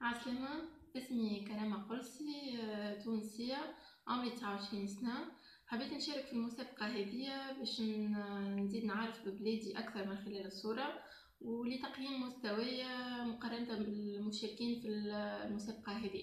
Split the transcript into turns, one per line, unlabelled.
عسلامة اسمي كرامة قلسي تونسية عمري تسعة وعشرين سنة حبيت نشارك في المسابقة هذه باش نزيد نعرف ببلادي أكثر من خلال الصورة ولتقييم مستوايا مقارنة بالمشاركين في المسابقة هذه